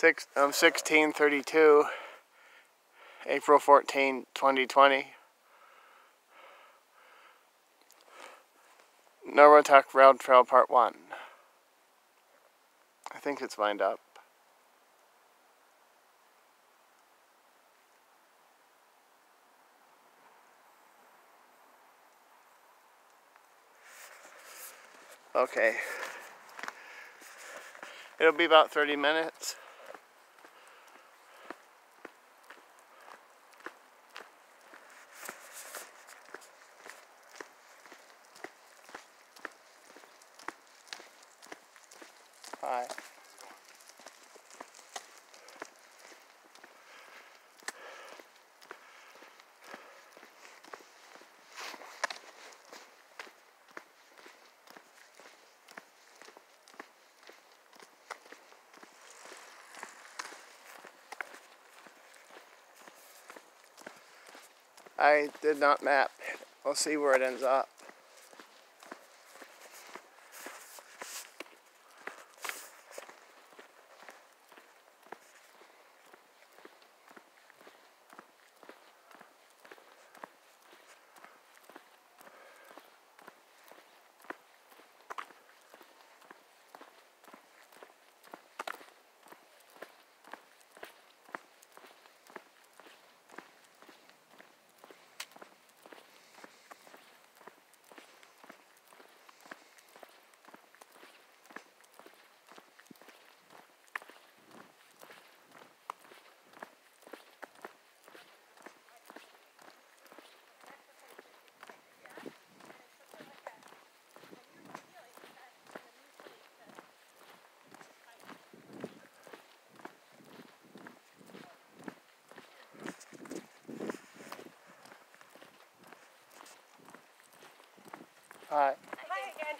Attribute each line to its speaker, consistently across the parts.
Speaker 1: Six, um, 1632, April 14, 2020. Norwottuck Rail Trail Part 1. I think it's lined up. Okay. It'll be about 30 minutes. I did not map. We'll see where it ends up. Hi.
Speaker 2: Hi again.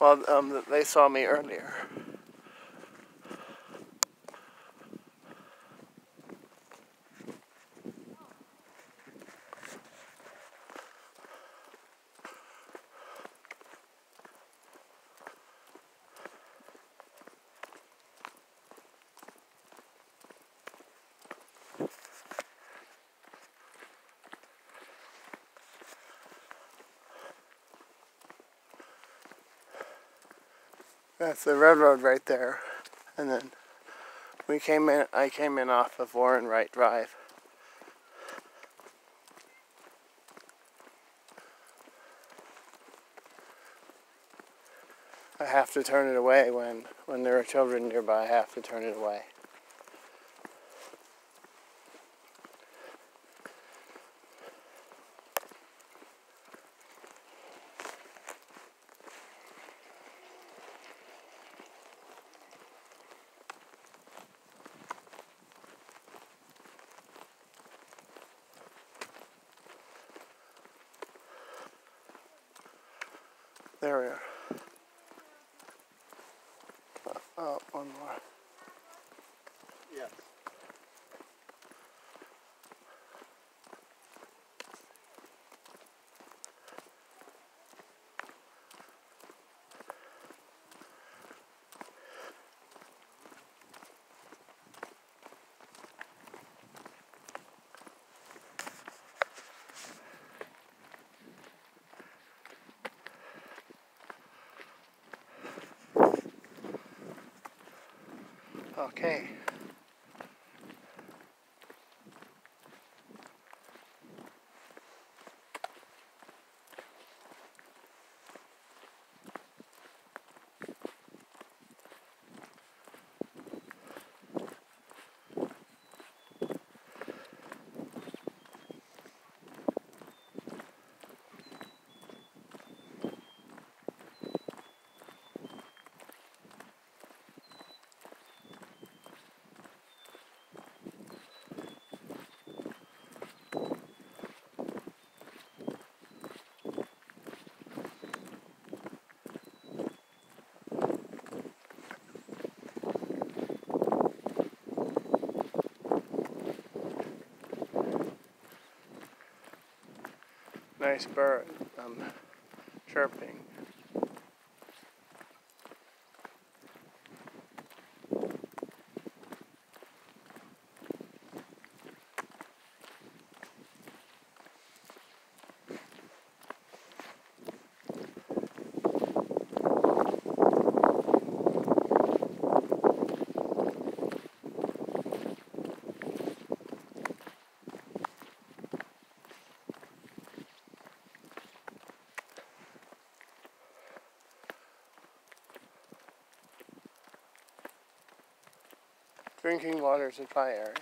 Speaker 1: Well, um, they saw me earlier. That's the railroad right there. And then we came in, I came in off of Warren Wright Drive. I have to turn it away when, when there are children nearby, I have to turn it away. There we are. Uh, oh, one more.
Speaker 3: Yes.
Speaker 1: Okay. Nice bird um, chirping. Drinking water is supply area.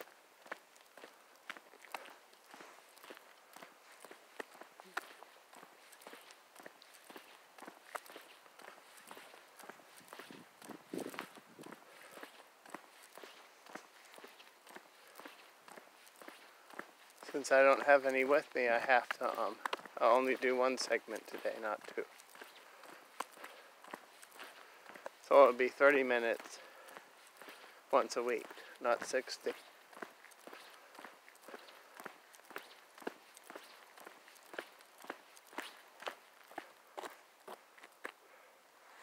Speaker 1: Since I don't have any with me, I have to, um, I'll only do one segment today, not two. So it'll be 30 minutes once a week, not 60.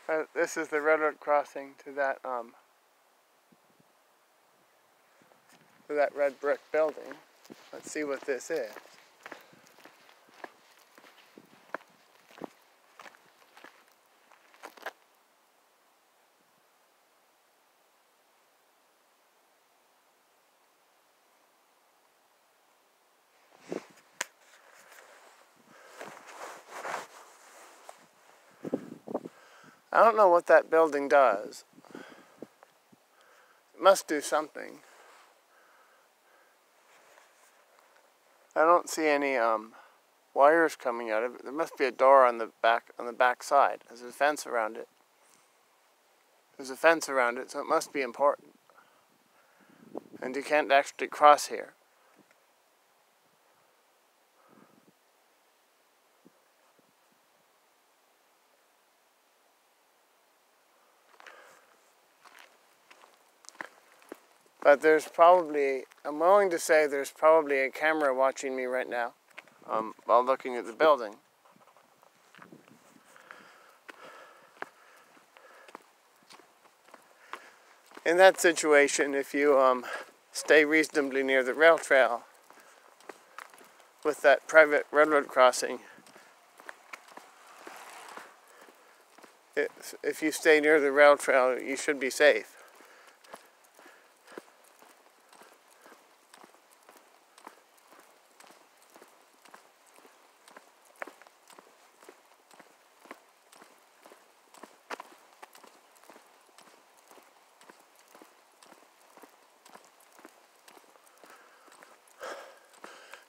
Speaker 1: Uh, this is the railroad crossing to that um to that red brick building. Let's see what this is. Don't know what that building does. It must do something. I don't see any um, wires coming out of it. There must be a door on the back on the back side. There's a fence around it. There's a fence around it, so it must be important. And you can't actually cross here. But there's probably, I'm willing to say there's probably a camera watching me right now um, while looking at the building. In that situation, if you um, stay reasonably near the rail trail with that private railroad crossing, if, if you stay near the rail trail, you should be safe.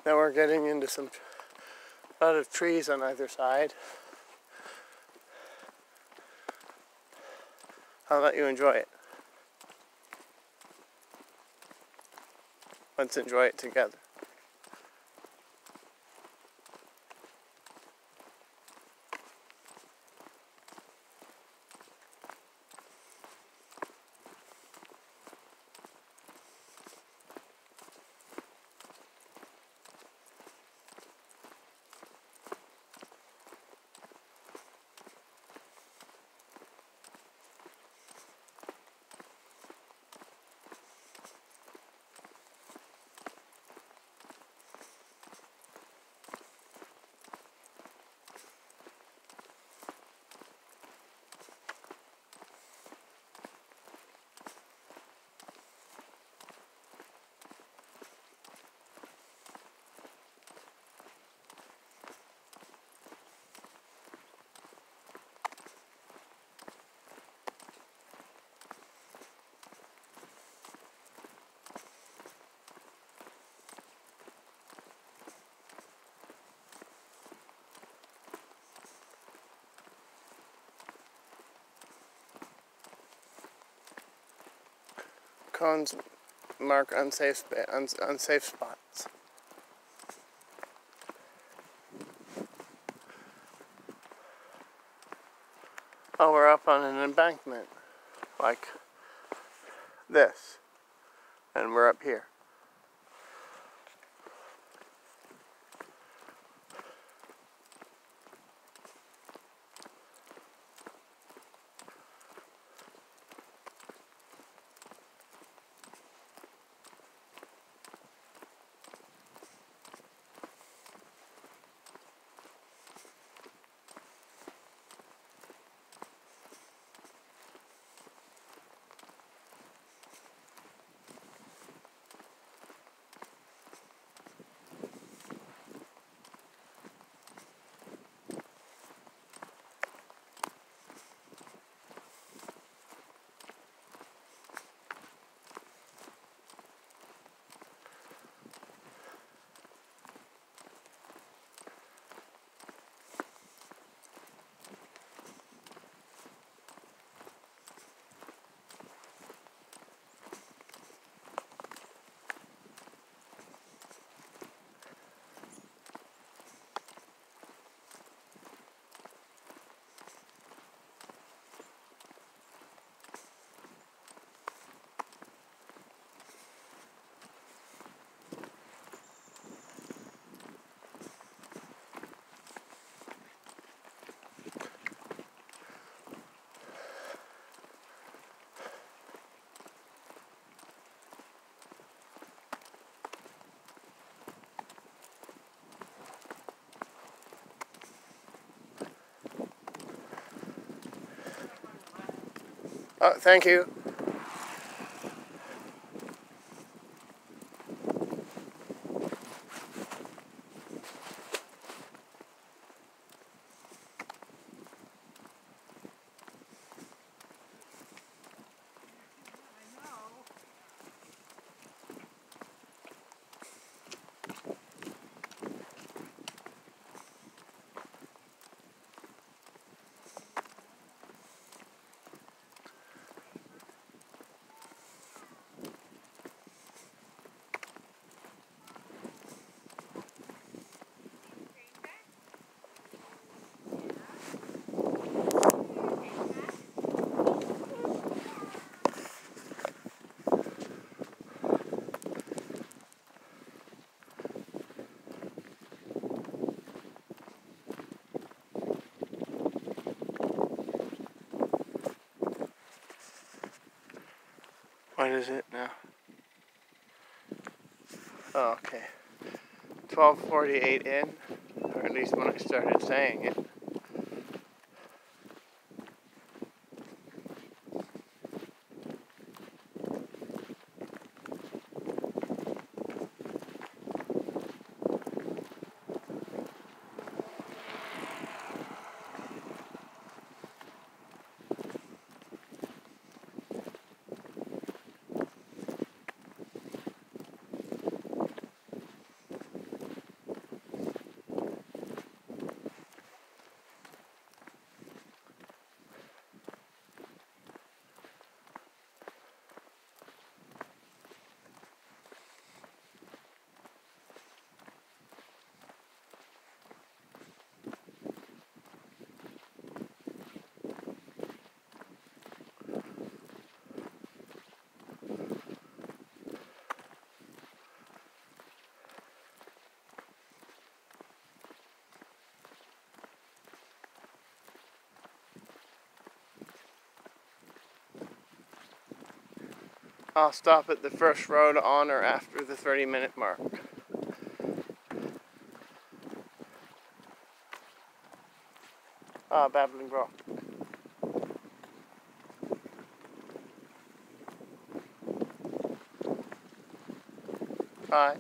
Speaker 1: Now we're getting into some a lot of trees on either side. I'll let you enjoy it. Let's enjoy it together. Cones mark unsafe uns- unsafe spots. Oh, we're up on an embankment, like this, and we're up here. Oh, thank you. What is it now? Oh, okay. 1248 in, or at least when I started saying it. I'll stop at the first road on or after the 30 minute mark. Ah, Babbling Brook. Hi.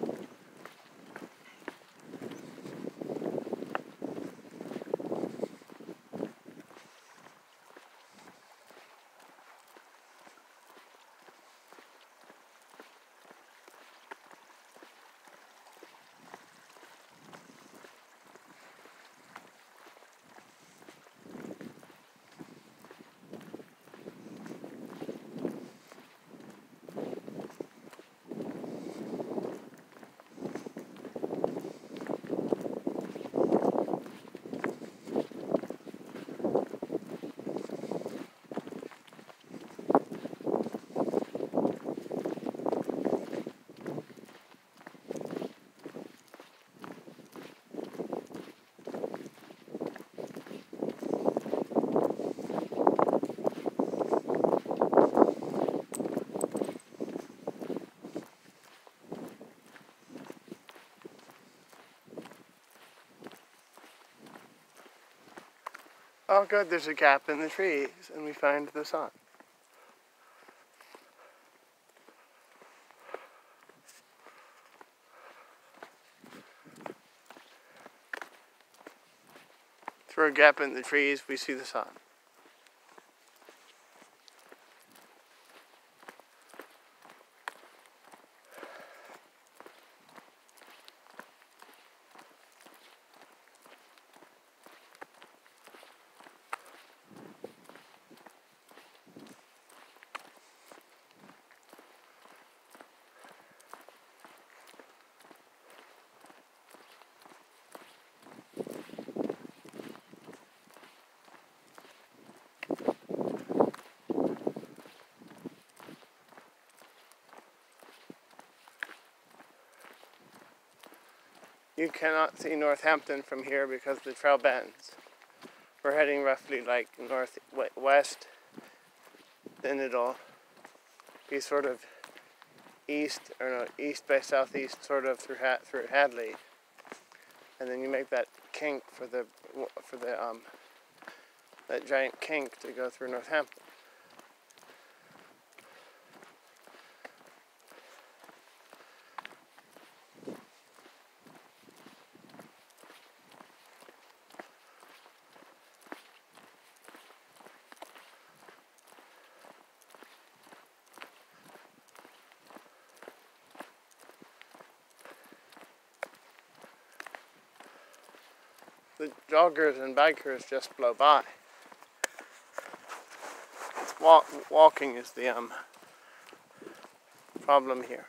Speaker 1: Oh good, there's a gap in the trees and we find the sun. Through a gap in the trees we see the sun. You cannot see Northampton from here because the trail bends. We're heading roughly like northwest, then it'll be sort of east or no east by southeast, sort of through through Hadley, and then you make that kink for the for the um that giant kink to go through Northampton. the joggers and bikers just blow by. Walk, walking is the um, problem here.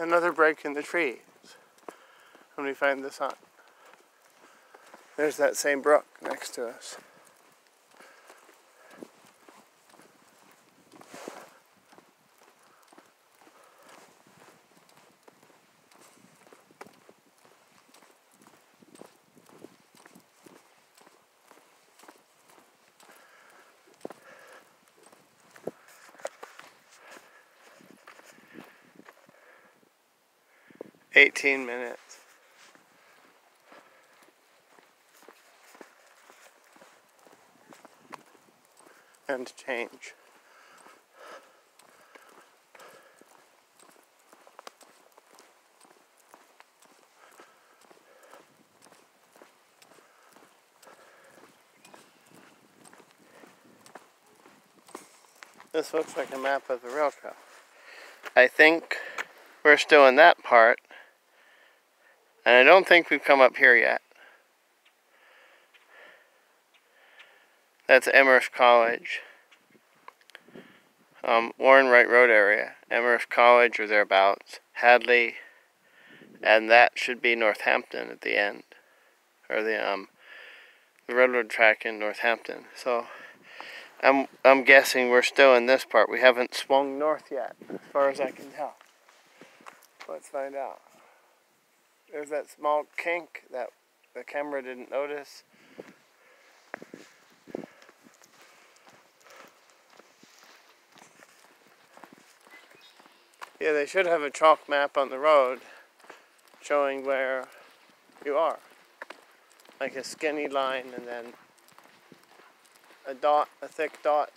Speaker 1: Another break in the trees. When we find the sun. There's that same brook next to us. Eighteen minutes. And change. This looks like a map of the rail trail. I think we're still in that part. And I don't think we've come up here yet. That's Amherst College. Um, Warren Wright Road area. Amherst College or thereabouts. Hadley. And that should be Northampton at the end. Or the um the railroad track in Northampton. So I'm I'm guessing we're still in this part. We haven't swung north yet, as far as I can tell. Let's find out. There's that small kink that the camera didn't notice. Yeah, they should have a chalk map on the road showing where you are. Like a skinny line and then a dot, a thick dot.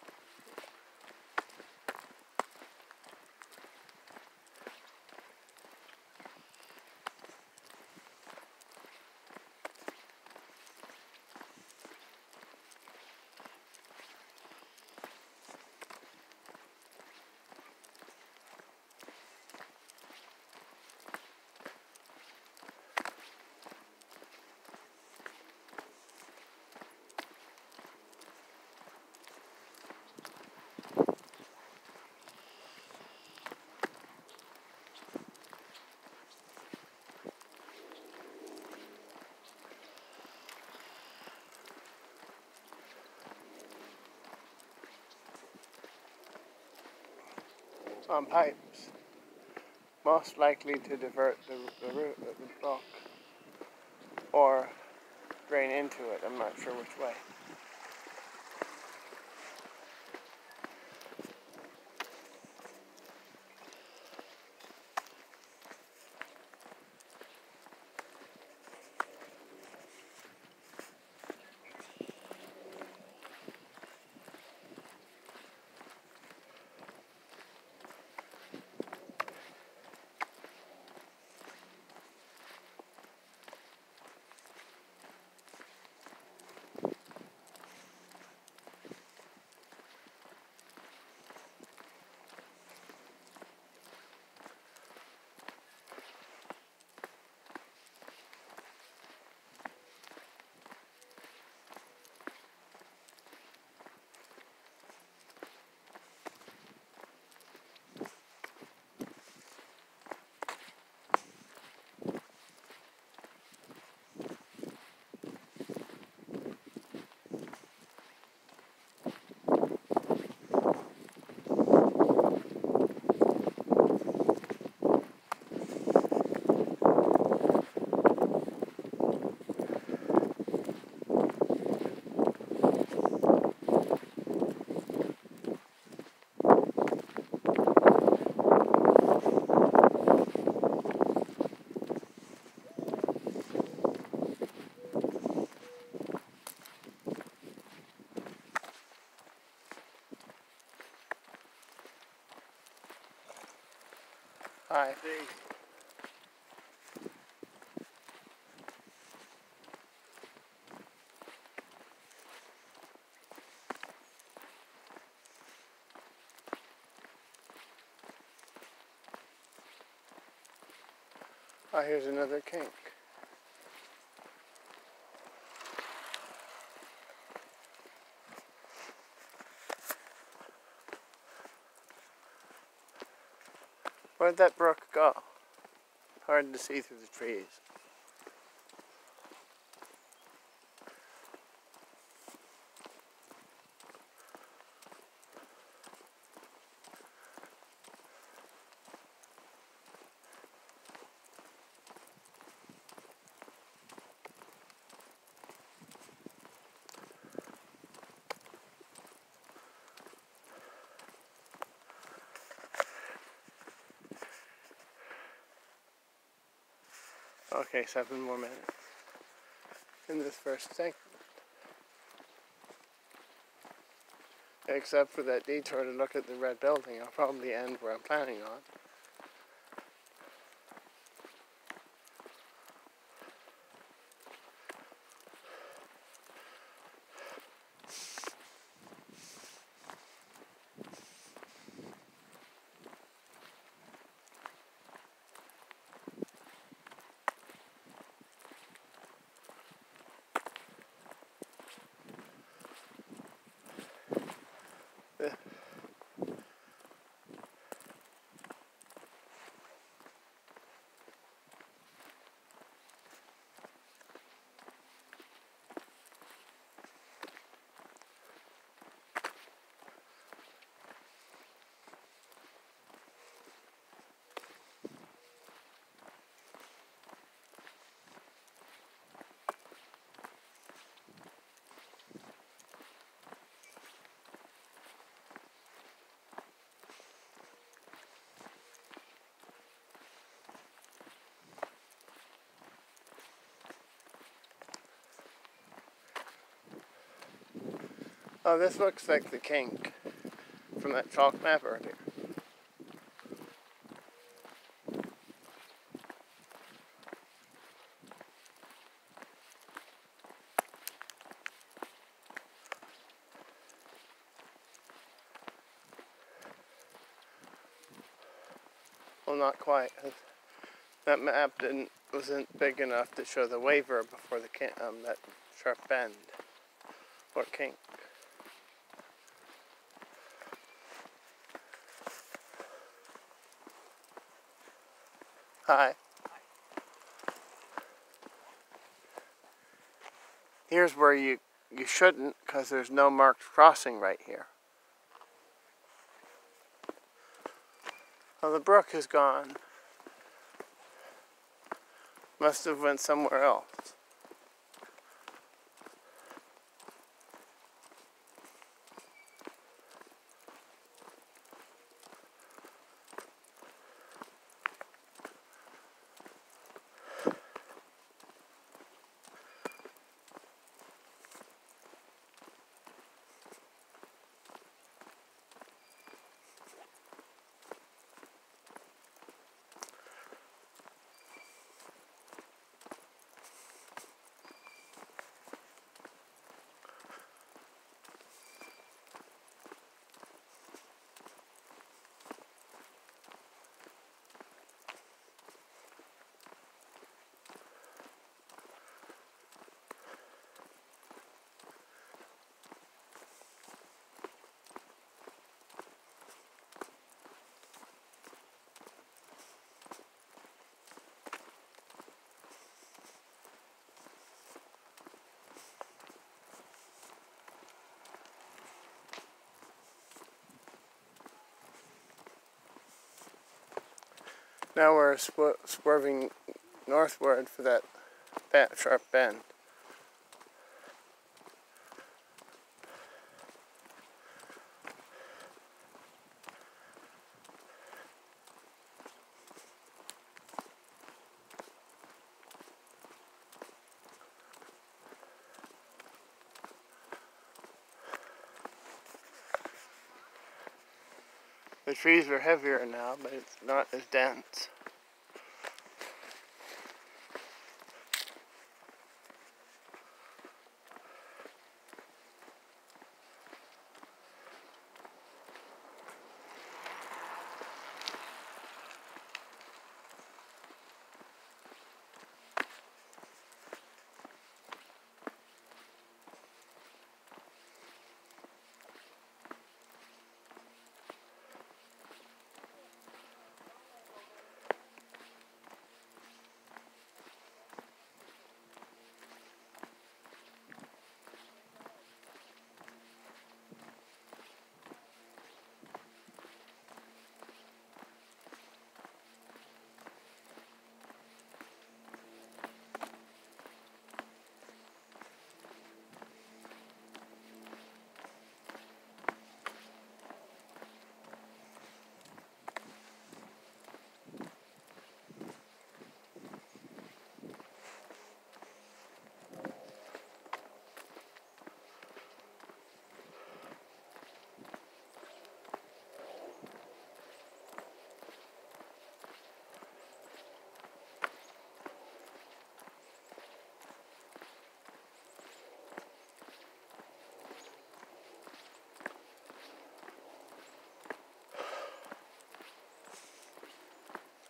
Speaker 1: On pipes, most likely to divert the, the root of the brook or drain into it. I'm not sure which way. Hi. Oh, ah, here's another kink. Where'd that brook go? Hard to see through the trees. Okay, seven more minutes in this first segment. Except for that detour to look at the red building, I'll probably end where I'm planning on. Oh, this looks like the kink from that chalk map earlier. Well, not quite. That map didn't wasn't big enough to show the waiver before the um that sharp bend or kink. Hi. Here's where you you shouldn't because there's no marked crossing right here. Well, the brook is gone. Must have went somewhere else. Now we're sw- swerving northward for that, that sharp bend. Trees are heavier now, but it's not as dense.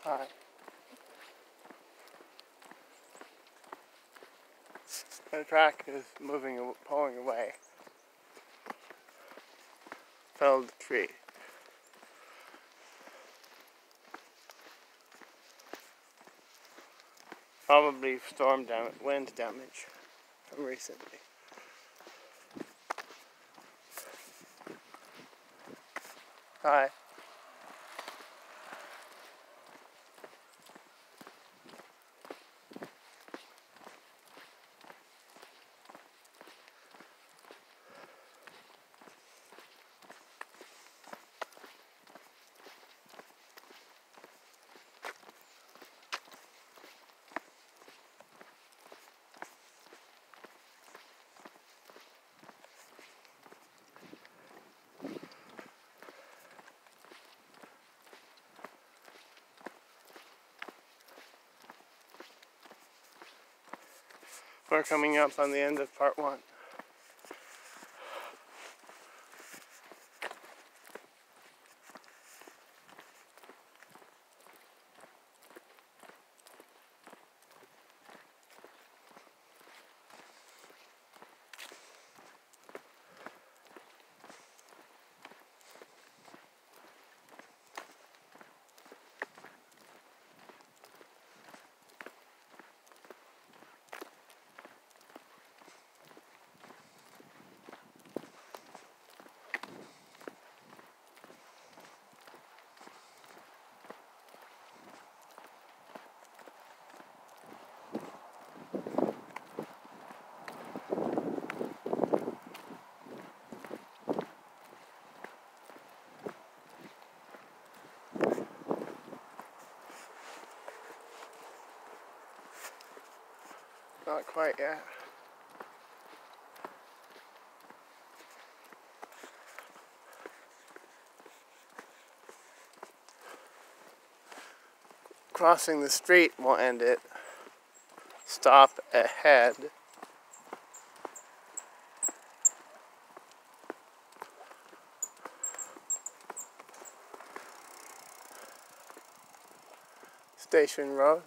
Speaker 1: Hi. The track is moving, pulling away. Felled tree. Probably storm damage, wind damage from recently. Hi. We're coming up on the end of part one. Not quite yet. Crossing the street will end it. Stop ahead. Station Road.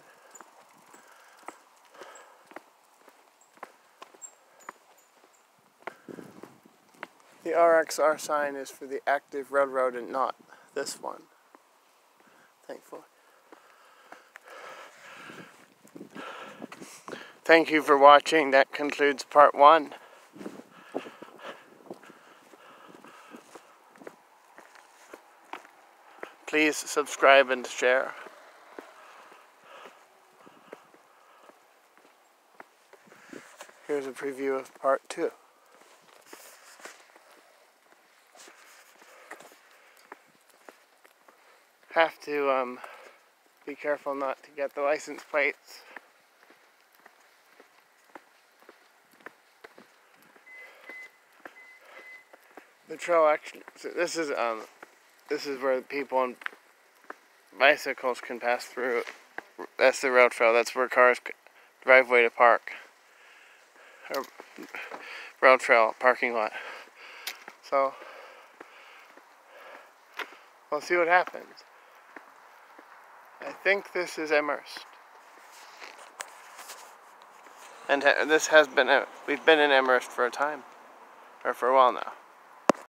Speaker 1: RXR sign is for the active railroad and not this one. Thankfully. Thank you for watching. That concludes part one. Please subscribe and share. Here's a preview of part two. Have to um, be careful not to get the license plates. The trail actually, so this is um, this is where people on bicycles can pass through. That's the rail trail. That's where cars driveway to park. Or rail trail parking lot. So we'll see what happens. Think this is Amherst. And ha- this has been, we've been in Amherst for a time, or for a while now.